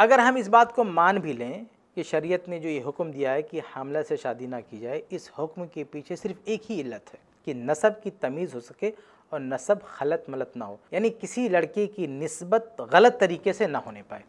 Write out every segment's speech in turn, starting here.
अगर हम इस बात को मान भी लें कि शरीयत ने जो ये हुक्म दिया है कि हमला से शादी ना की जाए, इस हुक्म के पीछे सिर्फ़ एक ही इल्लत है कि नसब की तमीज़ हो सके और नसब खलत मलत ना हो। यानी किसी लड़के की नस्बत गलत तरीके से ना होने पाए।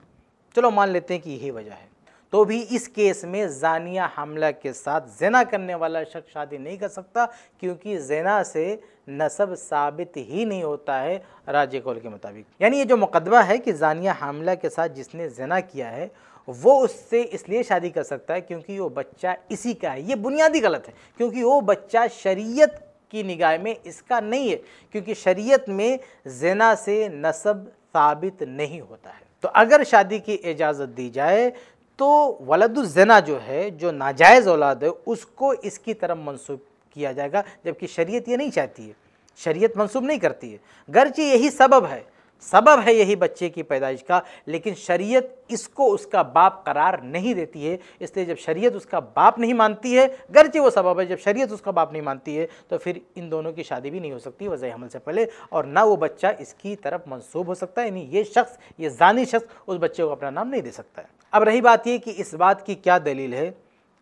चलो मान लेते हैं कि यही वजह है। तो भी इस केस में जानिया हमला के साथ जना करने वाला शख्स शादी नहीं कर सकता, क्योंकि जना से नसब साबित ही नहीं होता है राज्य कौल के मुताबिक। यानी ये जो मुकदमा है कि जानिया हमला के साथ जिसने जना किया है, वो उससे इसलिए शादी कर सकता है क्योंकि वो बच्चा इसी का है। ये बुनियादी गलत है, क्योंकि वो बच्चा शरीयत की निगाह में इसका नहीं है, क्योंकि शरीयत में जना से नसब साबित नहीं होता है। तो अगर शादी की इजाज़त दी जाए तो वलदुजना जो है, जो नाजायज़ औलाद है, उसको इसकी तरफ़ मंसूब किया जाएगा, जबकि शरीयत ये नहीं चाहती है। शरीयत मंसूब नहीं करती है। गर्च यही सबब है सबब है यही बच्चे की पैदाइश का, लेकिन शरीयत इसको उसका बाप करार नहीं देती है। इसलिए जब शरीयत उसका बाप नहीं मानती है गर्चे वो सबब है, जब शरीयत उसका बाप नहीं मानती है तो फिर इन दोनों की शादी भी नहीं हो सकती, वजह हमल से पहले, और ना वो बच्चा इसकी तरफ़ मंसूब हो सकता है। यानी ये शख्स, ये जानी शख्स उस बच्चे को अपना नाम नहीं दे सकता है। अब रही बात ये कि इस बात की क्या दलील है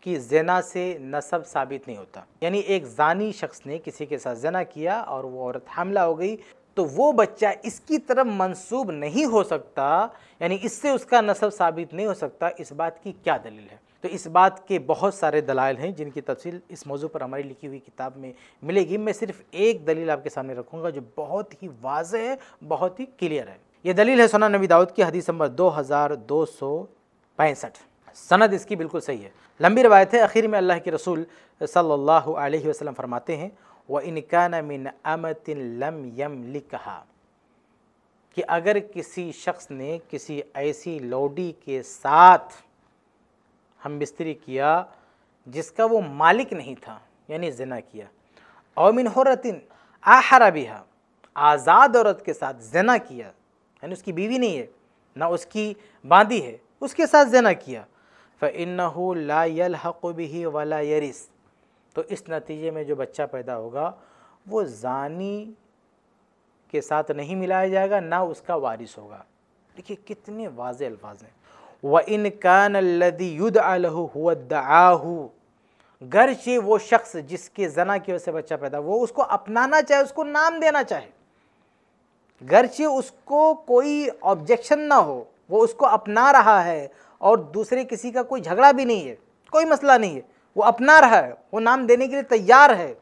कि जना से नसब साबित नहीं होता। यानी एक जानी शख्स ने किसी के साथ जना किया और वो औरत हमला हो गई। तो वो बच्चा इसकी तरफ़ मंसूब नहीं हो सकता, यानी इससे उसका नसब साबित नहीं हो सकता, इस बात की क्या दलील है? तो इस बात के बहुत सारे दलाल हैं जिनकी तफसील इस मौजू पर हमारी लिखी हुई किताब में मिलेगी। मैं सिर्फ़ एक दलील आपके सामने रखूँगा जो बहुत ही वाज है, बहुत ही क्लियर है। ये दलील है सोना नबी दाऊद की, हदीस नंबर दो हज़ार दो सौ पैंसठ। सनद इसकी बिल्कुल सही है। लंबी रवायत है आखिर में अल्लाह के रसूल सल्लल्लाहु अलैहि वसल्लम फरमाते हैं व इनकान मिन अमतिन लम यम लिखा कि अगर किसी शख्स ने किसी ऐसी लौडी के साथ हम बिस्तरी किया, जिसका वो मालिक नहीं था, यानी जना किया और मिन हरतिन आहरा बिहा, आज़ाद औरत के साथ जना किया, यानी उसकी बीवी नहीं है, ना उसकी बांदी है, उसके साथ जना किया फ़िन ला यलहक़ बिही वला यरिस। तो इस नतीजे में जो बच्चा पैदा होगा, वो जानी के साथ नहीं मिलाया जाएगा, ना उसका वारिस होगा। देखिए, कितने वाज अल्फाज हैं। व इन कान लदी युद अलहू गर्चे वो शख्स जिसके जना की वजह से बच्चा पैदा वो उसको अपनाना चाहे, उसको नाम देना चाहे। गर्चे उसको कोई ऑब्जेक्शन ना हो, वो उसको अपना रहा है और दूसरे किसी का कोई झगड़ा भी नहीं है, कोई मसला नहीं है। वो अपना रहा है, वो नाम देने के लिए तैयार है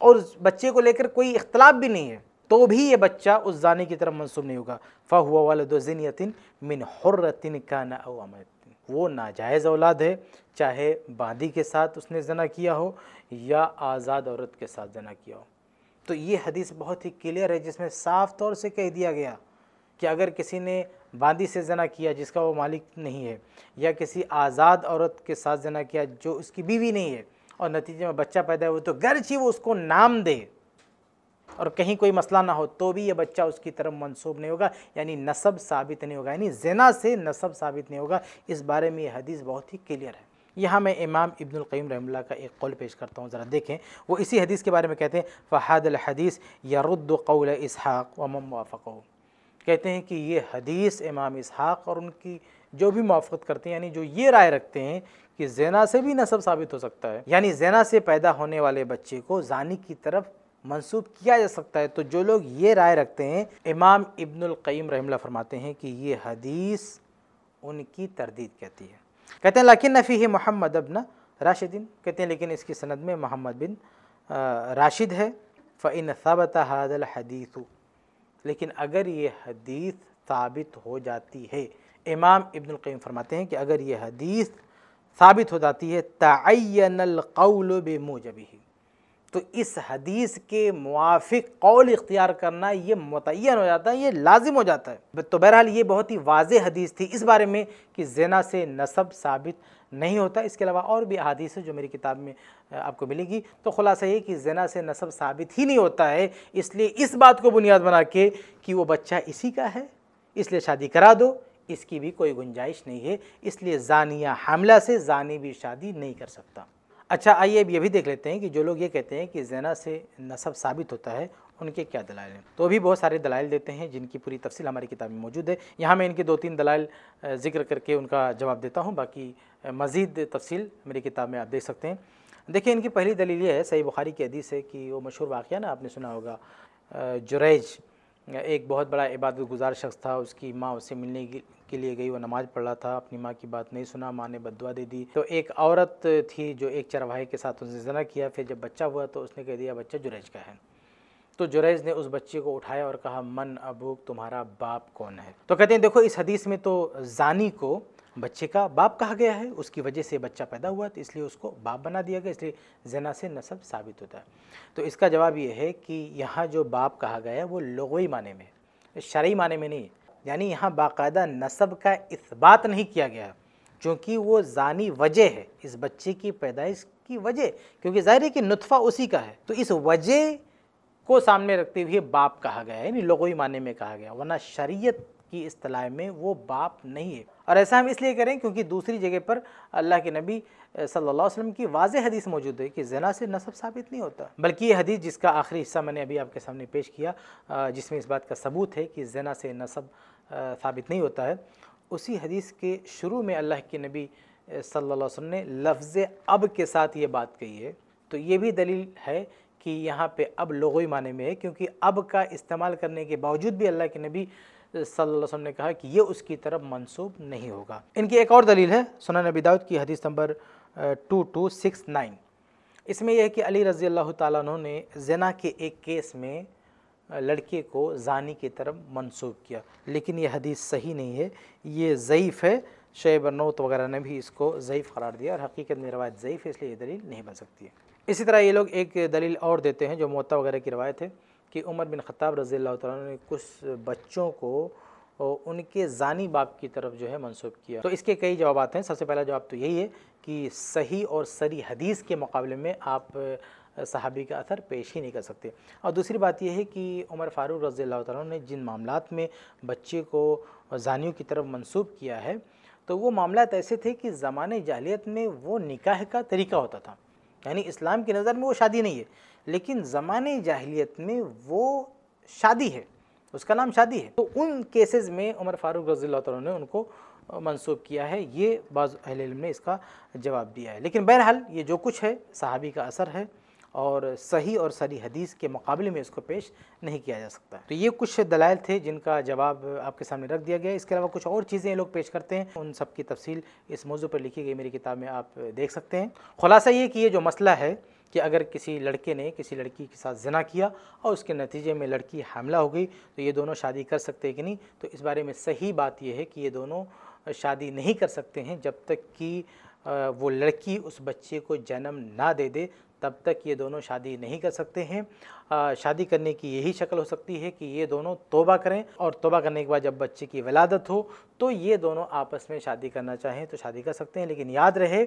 और उस बच्चे को लेकर कोई इख्तलाफ भी नहीं है तो भी ये बच्चा उस जाने की तरफ़ मनसूब नहीं होगा। फ़ा हुआ फ़हुआ वालदिनतिन मिन हर्रतिन का नमतिन वो नाजायज़ औलाद है, चाहे बादी के साथ उसने जना किया हो या आज़ाद औरत के साथ जना किया हो। तो ये हदीस बहुत ही क्लियर है, जिसमें साफ़ तौर से कह दिया गया कि अगर किसी ने बांदी से जना किया जिसका वो मालिक नहीं है, या किसी आज़ाद औरत के साथ जना किया जो उसकी बीवी नहीं है, और नतीजे में बच्चा पैदा हुआ तो गर्ची वो उसको नाम दे। और कहीं कोई मसला ना हो तो भी ये बच्चा उसकी तरफ़ मंसूब नहीं होगा, यानी नसब साबित नहीं होगा, यानी जना से नसब साबित नहीं होगा। इस बारे में ये हदीस बहुत ही क्लियर है। यहाँ मैं इमाम इब्नुल क़य्यम रहमल्ला का एक कौल पेश करता हूँ, ज़रा देखें। वो इसी हदीस के बारे में कहते हैं फ़हाद हदीस यरुद्द कौल इसहाक़ व मवाफ़ कहते हैं कि ये हदीस इमाम इसहाक़ और उनकी जो भी मुआफ़त करते हैं, यानी जो ये राय रखते हैं कि जना से भी नसब साबित हो सकता है, यानी जना से पैदा होने वाले बच्चे को जानी की तरफ़ मंसूब किया जा सकता है। तो जो लोग ये राय रखते हैं, इमाम इब्नुल क़य्यम रहमला फरमाते हैं कि ये हदीस उनकी तरदीद कहती है। कहते हैं, लेकिन नफ़ी है मोहम्मद अबन राशिदिन। कहते हैं, लेकिन इसकी सनद में मोहम्मद बिन राशिद है। फ़िन सबत हादल हदीसु। लेकिन अगर ये हदीस साबित हो जाती है, इमाम इब्न क़य्यम फरमाते हैं कि अगर ये हदीस साबित हो जाती है तयनल कौल बेमूजबी तो इस हदीस के मुआफ़ कौल इख्तियार करना ये मुतन हो जाता है, ये लाजिम हो जाता है। तो बहरहाल ये बहुत ही वाज हदीस थी इस बारे में कि जना से नसब साबित नहीं होता। इसके अलावा और भी अदीस है जो मेरी किताब में आपको मिलेगी। तो खुलासा ये कि जना से नसब साबित ही नहीं होता है, इसलिए इस बात को बुनियाद बना के कि वो बच्चा इसी का है, इसलिए शादी करा दो, इसकी भी कोई गुंजाइश नहीं है, इसलिए जानिया हमला से जानी भी शादी नहीं कर सकता। अच्छा आइए अब ये भी देख लेते हैं कि जो लोग ये कहते हैं कि जना से नसब साबित होता है, उनके क्या दलाइल हैं? तो भी बहुत सारे दलाइल देते हैं, जिनकी पूरी तफसील हमारी किताब में मौजूद है। यहाँ मैं इनके दो तीन दलाइल ज़िक्र करके उनका जवाब देता हूँ। बाकी मज़ीद तफसील मेरी किताब में आप देख सकते हैं। देखिए, इनकी पहली दलील ये है, सही बुखारी की हदीस है कि वो मशहूर वाक़ ना आपने सुना होगा जुरैज, एक बहुत बड़ा इबादत गुजार शख्स था, उसकी माँ उससे मिलने के लिए गई, वो नमाज़ पढ़ रहा था, अपनी माँ की बात नहीं सुना, माँ ने बदुआ दे दी। तो एक औरत थी जो एक चरवाहे के साथ उसने जना किया, फिर जब बच्चा हुआ तो उसने कह दिया, बच्चा जुरैज का है। तो जुरैज ने उस बच्चे को उठाया और कहा, मन अबूक, तुम्हारा बाप कौन है? तो कहते हैं, देखो, इस हदीस में तो जानी को बच्चे का बाप कहा गया है, उसकी वजह से बच्चा पैदा हुआ तो इसलिए उसको बाप बना दिया गया, इसलिए जना से नसब साबित होता है। तो इसका जवाब ये है कि यहाँ जो बाप कहा गया है, वो लोगोई माने में, शरई माने में नहीं यानी यहाँ बाकायदा नसब का इस्बात नहीं किया गया क्योंकि वो जानी वजह है, इस बच्चे की पैदाइश की वजह, क्योंकि ज़ाहिर है कि नुतफ़ा उसी का है। तो इस वजह को सामने रखते हुए बाप कहा गया है, यानी लोगोई माने में कहा गया वरना शरीयत की इस्तलाह में वो बाप नहीं है। और ऐसा हम इसलिए करें क्योंकि दूसरी जगह पर अल्लाह के नबी सल्लल्लाहु अलैहि वसल्लम की वाज हदीस मौजूद है कि जना से नसब साबित नहीं होता। बल्कि ये हदीस जिसका आखिरी हिस्सा मैंने अभी आपके सामने पेश किया जिसमें इस बात का सबूत है कि जना से नसब साबित नहीं होता है, उसी हदीस के शुरू में अल्लाह के नबी सल्लल्लाहु अलैहि ने लफ्ज़ अब के साथ ये बात कही है। तो ये भी दलील है कि यहाँ पे अब लोगोई माने में है, क्योंकि अब का इस्तेमाल करने के बावजूद भी अल्लाह के नबी वसल्लम ने कहा कि ये उसकी तरफ़ मंसूब नहीं होगा। इनकी एक और दलील है सुना नबी दाऊद की हदीस number two two six nine इसमें यह है कि अली रज़ी अल्लाह ने जना के एक केस में लड़के को जानी की तरफ़ मंसूब किया। लेकिन यह हदीस सही नहीं है, ये ज़यीफ़ है। शेब नोत वगैरह ने भी इसको ज़यीफ़ करार दिया और हकीकत में रवायत ज़यीफ़ है, इसलिए ये दलील नहीं बन सकती है। इसी तरह ये लोग एक दलील और देते हैं, जो मोता वगैरह की रवायत है। कि उमर बिन ख़त्ताब रज़ी अल्लाह ने कुछ बच्चों को उनके जानी बाप की तरफ़ जो है मनसूब किया। तो इसके कई जवाब हैं। सबसे पहला जवाब तो यही है कि सही और सरी हदीस के मुकाबले में आप सहाबी का असर पेश ही नहीं कर सकते। और दूसरी बात यह है कि उमर फ़ारूक रज़ी अल्लाह ने जिन मामला में बच्चे को जानियों की तरफ़ मनसूब किया है तो वो मामला ऐसे थे कि ज़माने जालियत में वो निकाह का तरीका होता था। यानी इस्लाम की नज़र में वो शादी नहीं है, लेकिन ज़माने जाहिलियत में वो शादी है, उसका नाम शादी है। तो उन केसेस में उमर फारूक रज़ी ने उनको मनसूब किया है, ये बाज़ अहल ने इसका जवाब दिया है। लेकिन बहरहाल ये जो कुछ है, सहाबी का असर है और सही और सरी हदीस के मुकाबले में इसको पेश नहीं किया जा सकता। तो ये कुछ दलाइल थे जिनका जवाब आपके सामने रख दिया गया इसके अलावा कुछ और चीज़ें लोग पेश करते हैं। उन सब की तफसील इस मौजू पर लिखी गई मेरी किताब में आप देख सकते हैं। खुलासा ये कि ये जो मसला है कि अगर किसी लड़के ने किसी लड़की के साथ जना किया और उसके नतीजे में लड़की हमला हो गई तो ये दोनों शादी कर सकते हैं कि नहीं? तो इस बारे में सही बात यह है कि ये दोनों शादी नहीं कर सकते हैं जब तक कि वो लड़की उस बच्चे को जन्म ना दे दे तब तक ये दोनों शादी नहीं कर सकते हैं। आ, शादी करने की यही शक्ल हो सकती है कि ये दोनों तोबा करें और तोबा करने के बाद जब बच्चे की वलादत हो तो ये दोनों आपस में शादी करना चाहें तो शादी कर सकते हैं। लेकिन याद रहे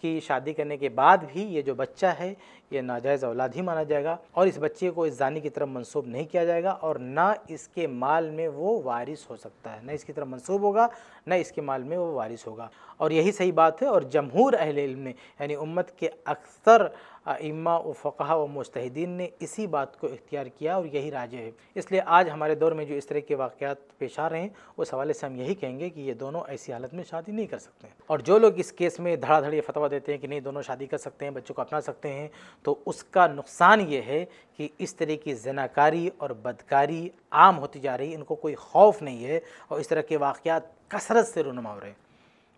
कि शादी करने के बाद भी ये जो बच्चा है, ये नाजायज़ औलाद ही माना जाएगा और इस बच्चे को इस जानी की तरफ़ मंसूब नहीं किया जाएगा और ना इसके माल में वो वारिस हो सकता है। ना इसकी तरफ़ मंसूब होगा, ना इसके माल में वो वारिस होगा। और यही सही बात है और जमहूर अहल ने, यानी उम्मत के अक्सर इमा व फ़क़ा व मुस्तदीन ने इसी बात को इख्तियार किया और यही राज है। इसलिए आज हमारे दौर में जो इस तरह के वाक़ात पेश आ रहे हैं, उस हवाले से हम यही कहेंगे कि ये दोनों ऐसी हालत में शादी नहीं कर सकते। और जो लोग इस केस में धड़ाधड़ फतवा देते हैं कि नहीं, दोनों शादी कर सकते हैं, बच्चों को अपना सकते हैं। तो उसका नुकसान ये है कि इस तरह की जनाकारी और बदकारी आम होती जा रही इनको कोई खौफ नहीं है और इस तरह के वाक़ात कसरत से रुनमा हो रहे हैं।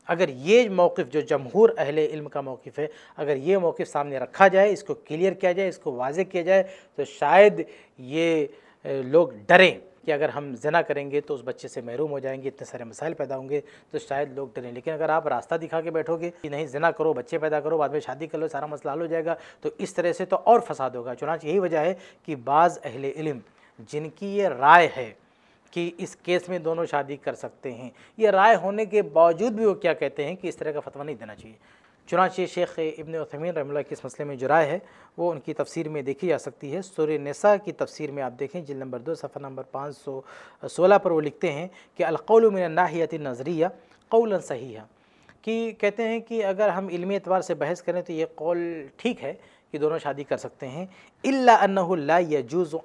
अगर ये मौक़ जो जमहूर अहल इल्म का मौक़ है, अगर ये मौक़ सामने रखा जाए, इसको क्लियर किया जाए, इसको वाज किया जाए तो शायद ये लोग डरें। कि अगर हम जना करेंगे तो उस बच्चे से महरूम हो जाएँगे, इतने सारे मसाइल पैदा होंगे तो शायद लोग डरें। लेकिन अगर आप रास्ता दिखा के बैठोगे कि नहीं, जना करो, बच्चे पैदा करो, बाद में शादी कर लो, सारा मसला हल हो जाएगा तो इस तरह से तो और फसाद होगा। चुनाच यही वजह है कि बाज़ अहल इल्म, जिनकी ये राय है कि इस केस में दोनों शादी कर सकते हैं, ये राय होने के बावजूद भी वो क्या कहते हैं कि इस तरह का फतवा नहीं देना चाहिए। चुनाचे शेख इबन उथमीन रमला के इस मसले में जो राय है, वो उनकी तफसीर में देखी जा सकती है। सुर नसा की तफसीर में आप देखें जिल नंबर दो सफ़ा नंबर पाँच सौ सोलह पर वो लिखते हैं कि अलकौलमिन नाहियत नज़रिया कौलन सही है कि कहते हैं कि अगर हम इल्मी एतबार से बहस करें तो ये कौल ठीक है कि दोनों शादी कर सकते हैं। इल्ला अन्नहु ला यजूज़ु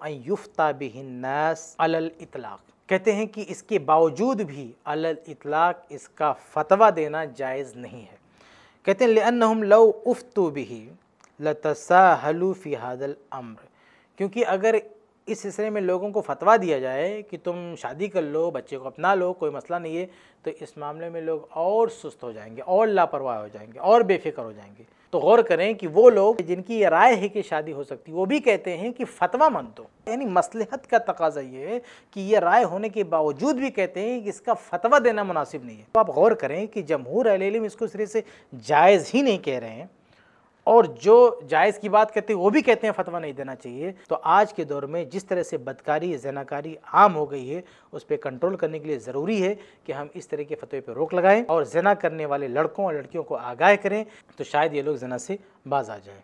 बिहिन्नास अलल कहते हैं कि इसके बावजूद भी अलल इतलाक, इसका फतवा देना जायज़ नहीं है। कहते हैं लेअन्नहुम लव उफ्तु बिही लतसाहलु फ़ी हादल अम्र क्योंकि अगर इस सिलसिले में लोगों को फतवा दिया जाए कि तुम शादी कर लो, बच्चे को अपना लो, कोई मसला नहीं है। तो इस मामले में लोग और सुस्त हो जाएँगे, और लापरवाह हो जाएँगे, और बेफिक्र हो जाएँगे। तो गौर करें कि वो लोग जिनकी ये राय है कि शादी हो सकती वो भी कहते हैं कि फतवा मन दो। यानी मसलहत का तकाजा ये है कि ये राय होने के बावजूद भी कहते हैं कि इसका फतवा देना मुनासिब नहीं है। तो आप गौर करें कि जमहूर अहम इसको सिरे से जायज़ ही नहीं कह रहे हैं। और जो जायज़ की बात कहते हैं, वो भी कहते हैं, फतवा नहीं देना चाहिए। तो आज के दौर में जिस तरह से बदकारी, जनाकारी आम हो गई है, उस पर कंट्रोल करने के लिए ज़रूरी है कि हम इस तरह के फतवे पर रोक लगाएँ और जना करने वाले लड़कों और लड़कियों को आगाह करें। तो शायद ये लोग जना से बाज आ जाएँ।